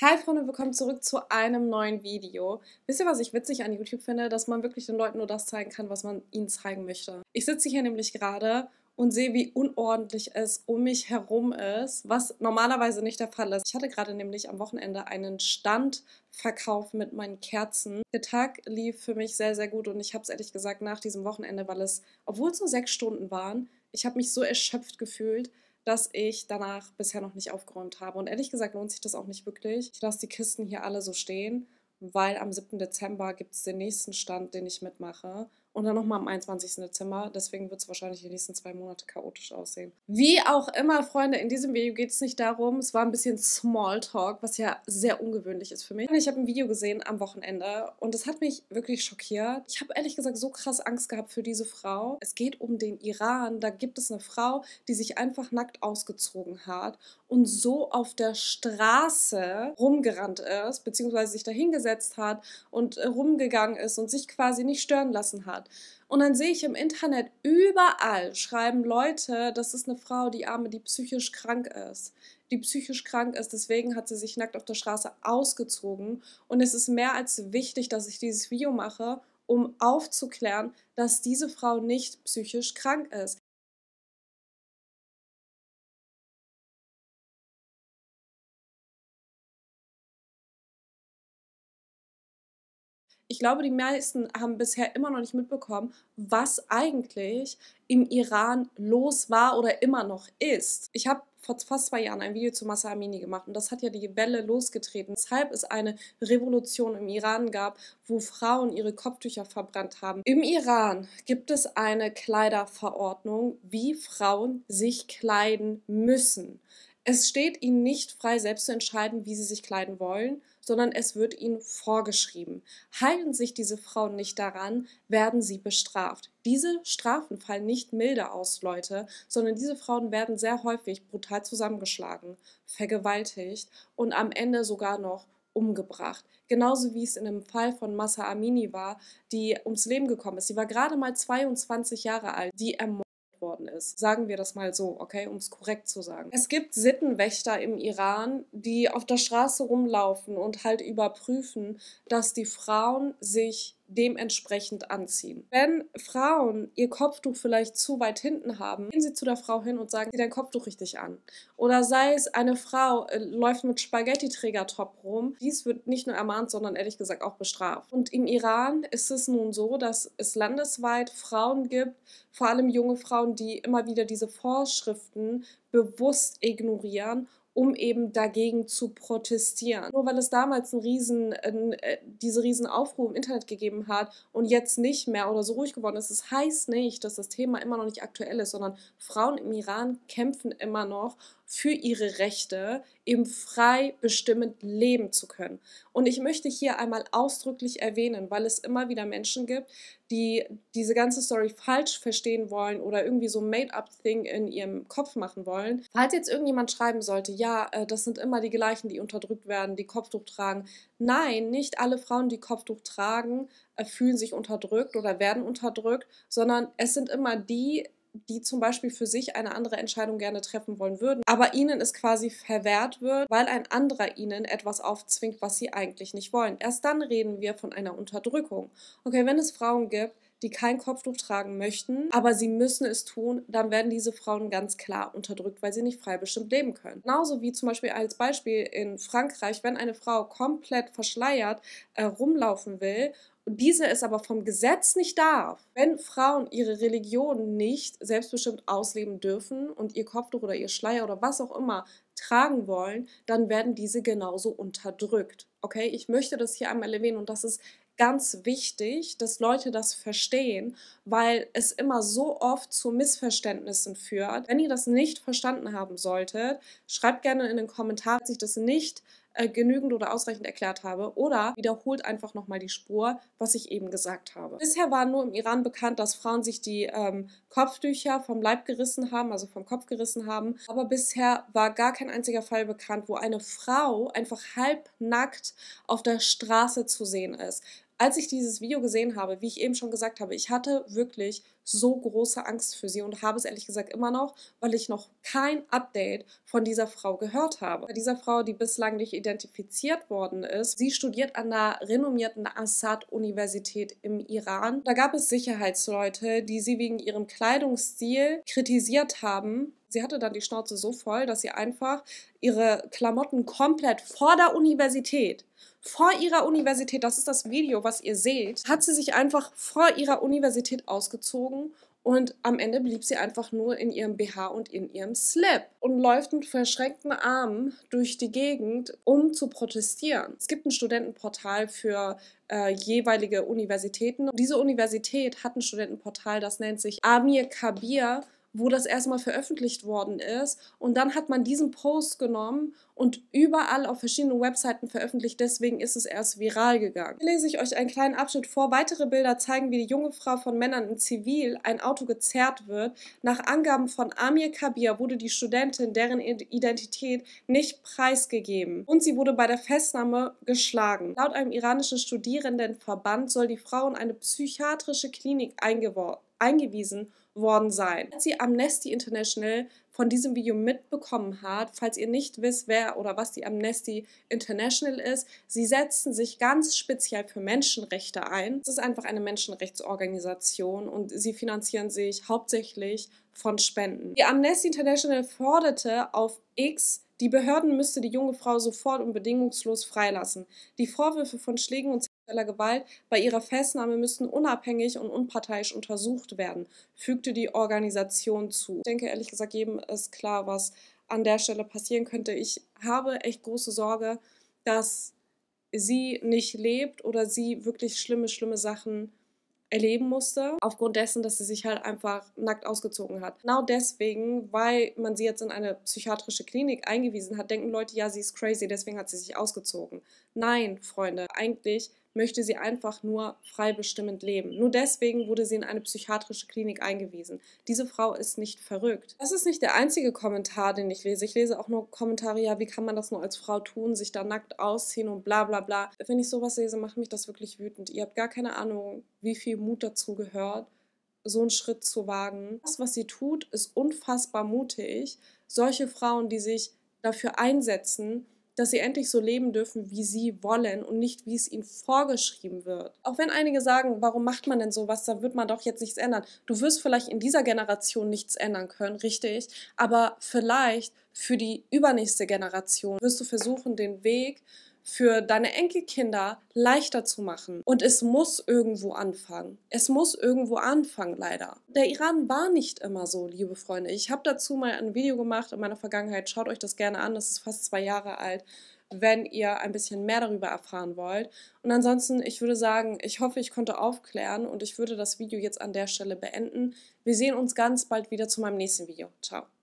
Hi Freunde, willkommen zurück zu einem neuen Video. Wisst ihr, was ich witzig an YouTube finde? Dass man wirklich den Leuten nur das zeigen kann, was man ihnen zeigen möchte. Ich sitze hier nämlich gerade und sehe, wie unordentlich es um mich herum ist, was normalerweise nicht der Fall ist. Ich hatte gerade nämlich am Wochenende einen Standverkauf mit meinen Kerzen. Der Tag lief für mich sehr, sehr gut und ich habe es ehrlich gesagt nach diesem Wochenende, weil es, obwohl es nur sechs Stunden waren, ich habe mich so erschöpft gefühlt, dass ich danach bisher noch nicht aufgeräumt habe. Und ehrlich gesagt lohnt sich das auch nicht wirklich. Ich lasse die Kisten hier alle so stehen, weil am 7. Dezember gibt es den nächsten Stand, den ich mitmache und dann nochmal am 21. Dezember. Deswegen wird es wahrscheinlich die nächsten zwei Monate chaotisch aussehen. Wie auch immer, Freunde, in diesem Video geht es nicht darum. Es war ein bisschen Smalltalk, was ja sehr ungewöhnlich ist für mich. Ich habe ein Video gesehen am Wochenende und es hat mich wirklich schockiert. Ich habe ehrlich gesagt so krass Angst gehabt für diese Frau. Es geht um den Iran. Da gibt es eine Frau, die sich einfach nackt ausgezogen hat und so auf der Straße rumgerannt ist, beziehungsweise sich da hingesetzt hat und rumgegangen ist und sich quasi nicht stören lassen hat. Und dann sehe ich im Internet überall schreiben Leute, das ist eine Frau, die Arme, die psychisch krank ist. Die psychisch krank ist, deswegen hat sie sich nackt auf der Straße ausgezogen. Und es ist mehr als wichtig, dass ich dieses Video mache, um aufzuklären, dass diese Frau nicht psychisch krank ist. Ich glaube, die meisten haben bisher immer noch nicht mitbekommen, was eigentlich im Iran los war oder immer noch ist. Ich habe vor fast zwei Jahren ein Video zu Massa Amini gemacht und das hat ja die Welle losgetreten, weshalb es eine Revolution im Iran gab, wo Frauen ihre Kopftücher verbrannt haben. Im Iran gibt es eine Kleiderverordnung, wie Frauen sich kleiden müssen. Es steht ihnen nicht frei, selbst zu entscheiden, wie sie sich kleiden wollen, sondern es wird ihnen vorgeschrieben. Halten sich diese Frauen nicht daran, werden sie bestraft. Diese Strafen fallen nicht milder aus, Leute, sondern diese Frauen werden sehr häufig brutal zusammengeschlagen, vergewaltigt und am Ende sogar noch umgebracht. Genauso wie es in dem Fall von Massa Amini war, die ums Leben gekommen ist. Sie war gerade mal 22 Jahre alt, die ermordet worden ist. Sagen wir das mal so, okay, um es korrekt zu sagen. Es gibt Sittenwächter im Iran, die auf der Straße rumlaufen und halt überprüfen, dass die Frauen sich dementsprechend anziehen. Wenn Frauen ihr Kopftuch vielleicht zu weit hinten haben, gehen sie zu der Frau hin und sagen, sie dein Kopftuch richtig an. Oder sei es, eine Frau äh, läuft mit Spaghetti-Trägertop rum. Dies wird nicht nur ermahnt, sondern ehrlich gesagt auch bestraft. Und im Iran ist es nun so, dass es landesweit Frauen gibt, vor allem junge Frauen, die immer wieder diese Vorschriften bewusst ignorieren um eben dagegen zu protestieren. Nur weil es damals einen riesen, äh, diese riesen Aufruhr im Internet gegeben hat und jetzt nicht mehr oder so ruhig geworden ist, das heißt nicht, dass das Thema immer noch nicht aktuell ist, sondern Frauen im Iran kämpfen immer noch für ihre Rechte, eben frei bestimmend leben zu können. Und ich möchte hier einmal ausdrücklich erwähnen, weil es immer wieder Menschen gibt, die diese ganze Story falsch verstehen wollen oder irgendwie so Made-up-Thing in ihrem Kopf machen wollen. Falls jetzt irgendjemand schreiben sollte, ja, äh, das sind immer die gleichen, die unterdrückt werden, die Kopftuch tragen. Nein, nicht alle Frauen, die Kopftuch tragen, äh, fühlen sich unterdrückt oder werden unterdrückt, sondern es sind immer die, die zum Beispiel für sich eine andere Entscheidung gerne treffen wollen würden, aber ihnen es quasi verwehrt wird, weil ein anderer ihnen etwas aufzwingt, was sie eigentlich nicht wollen. Erst dann reden wir von einer Unterdrückung. Okay, wenn es Frauen gibt, die kein Kopftuch tragen möchten, aber sie müssen es tun, dann werden diese Frauen ganz klar unterdrückt, weil sie nicht frei bestimmt leben können. Genauso wie zum Beispiel als Beispiel in Frankreich, wenn eine Frau komplett verschleiert äh, rumlaufen will diese es aber vom Gesetz nicht darf, wenn Frauen ihre Religion nicht selbstbestimmt ausleben dürfen und ihr Kopftuch oder ihr Schleier oder was auch immer tragen wollen, dann werden diese genauso unterdrückt. Okay, ich möchte das hier einmal erwähnen und das ist ganz wichtig, dass Leute das verstehen, weil es immer so oft zu Missverständnissen führt. Wenn ihr das nicht verstanden haben solltet, schreibt gerne in den Kommentaren, dass ich das nicht äh, genügend oder ausreichend erklärt habe oder wiederholt einfach nochmal die Spur, was ich eben gesagt habe. Bisher war nur im Iran bekannt, dass Frauen sich die ähm, Kopftücher vom Leib gerissen haben, also vom Kopf gerissen haben, aber bisher war gar kein einziger Fall bekannt, wo eine Frau einfach halbnackt auf der Straße zu sehen ist als ich dieses Video gesehen habe, wie ich eben schon gesagt habe, ich hatte wirklich so große Angst für sie und habe es ehrlich gesagt immer noch, weil ich noch kein Update von dieser Frau gehört habe. Bei dieser Frau, die bislang nicht identifiziert worden ist, sie studiert an der renommierten Assad-Universität im Iran. Da gab es Sicherheitsleute, die sie wegen ihrem Kleidungsstil kritisiert haben Sie hatte dann die Schnauze so voll, dass sie einfach ihre Klamotten komplett vor der Universität, vor ihrer Universität, das ist das Video, was ihr seht, hat sie sich einfach vor ihrer Universität ausgezogen und am Ende blieb sie einfach nur in ihrem BH und in ihrem Slip und läuft mit verschränkten Armen durch die Gegend, um zu protestieren. Es gibt ein Studentenportal für äh, jeweilige Universitäten. Diese Universität hat ein Studentenportal, das nennt sich Amir Kabir wo das erstmal veröffentlicht worden ist. Und dann hat man diesen Post genommen und überall auf verschiedenen Webseiten veröffentlicht. Deswegen ist es erst viral gegangen. Hier lese ich euch einen kleinen Abschnitt vor. Weitere Bilder zeigen, wie die junge Frau von Männern in Zivil ein Auto gezerrt wird. Nach Angaben von Amir Kabir wurde die Studentin, deren Identität nicht preisgegeben. Und sie wurde bei der Festnahme geschlagen. Laut einem iranischen Studierendenverband soll die Frau in eine psychiatrische Klinik eingewiesen worden sein. Als sie Amnesty International von diesem Video mitbekommen hat, falls ihr nicht wisst, wer oder was die Amnesty International ist, sie setzen sich ganz speziell für Menschenrechte ein. Es ist einfach eine Menschenrechtsorganisation und sie finanzieren sich hauptsächlich von Spenden. Die Amnesty International forderte auf X, die Behörden müsste die junge Frau sofort und bedingungslos freilassen. Die Vorwürfe von Schlägen und Gewalt bei ihrer Festnahme müssten unabhängig und unparteiisch untersucht werden, fügte die Organisation zu. Ich denke ehrlich gesagt, jedem ist klar, was an der Stelle passieren könnte. Ich habe echt große Sorge, dass sie nicht lebt oder sie wirklich schlimme, schlimme Sachen erleben musste, aufgrund dessen, dass sie sich halt einfach nackt ausgezogen hat. Genau deswegen, weil man sie jetzt in eine psychiatrische Klinik eingewiesen hat, denken Leute, ja, sie ist crazy, deswegen hat sie sich ausgezogen. Nein, Freunde, eigentlich möchte sie einfach nur frei bestimmend leben. Nur deswegen wurde sie in eine psychiatrische Klinik eingewiesen. Diese Frau ist nicht verrückt. Das ist nicht der einzige Kommentar, den ich lese. Ich lese auch nur Kommentare, ja, wie kann man das nur als Frau tun, sich da nackt ausziehen und bla bla bla. Wenn ich sowas lese, macht mich das wirklich wütend. Ihr habt gar keine Ahnung, wie viel Mut dazu gehört, so einen Schritt zu wagen. Das, was sie tut, ist unfassbar mutig. Solche Frauen, die sich dafür einsetzen, dass sie endlich so leben dürfen, wie sie wollen und nicht, wie es ihnen vorgeschrieben wird. Auch wenn einige sagen, warum macht man denn sowas, da wird man doch jetzt nichts ändern. Du wirst vielleicht in dieser Generation nichts ändern können, richtig, aber vielleicht für die übernächste Generation wirst du versuchen, den Weg für deine Enkelkinder leichter zu machen. Und es muss irgendwo anfangen. Es muss irgendwo anfangen, leider. Der Iran war nicht immer so, liebe Freunde. Ich habe dazu mal ein Video gemacht in meiner Vergangenheit. Schaut euch das gerne an. Das ist fast zwei Jahre alt wenn ihr ein bisschen mehr darüber erfahren wollt. Und ansonsten, ich würde sagen, ich hoffe, ich konnte aufklären und ich würde das Video jetzt an der Stelle beenden. Wir sehen uns ganz bald wieder zu meinem nächsten Video. Ciao.